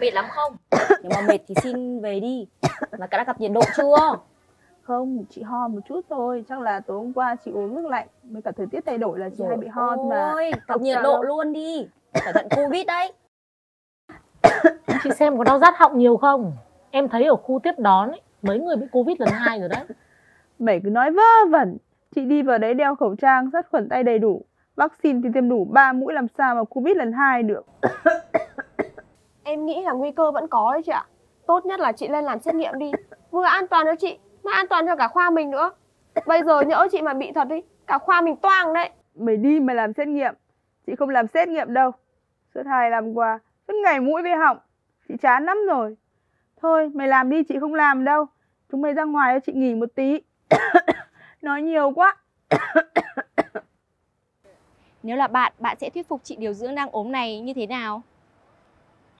Mệt lắm không? Nếu mà mệt thì xin về đi. Mà đã gặp nhiệt độ chưa? Không, chị ho một chút thôi. Chắc là tối hôm qua chị uống nước lạnh Với cả thời tiết thay đổi là chị hay bị ho mà. gặp nhiệt độ luôn đi. Cẩn thận Covid đấy. Chị xem có đau rát họng nhiều không? Em thấy ở khu tiếp đón ấy, mấy người bị Covid lần hai rồi đấy. Mày cứ nói vớ vẩn. Chị đi vào đấy đeo khẩu trang, sát khuẩn tay đầy đủ. Vaccine thì tiêm đủ 3 mũi làm sao mà Covid lần hai được Em nghĩ là nguy cơ vẫn có đấy chị ạ. Tốt nhất là chị lên làm xét nghiệm đi. Vừa an toàn cho chị, mà an toàn cho cả khoa mình nữa. Bây giờ nhỡ chị mà bị thật đi, cả khoa mình toang đấy. Mày đi mày làm xét nghiệm Chị không làm xét nghiệm đâu Suốt hai năm qua Suốt ngày mũi với họng Chị chán lắm rồi Thôi mày làm đi chị không làm đâu Chúng mày ra ngoài cho chị nghỉ một tí Nói nhiều quá Nếu là bạn, bạn sẽ thuyết phục chị điều dưỡng đang ốm này như thế nào?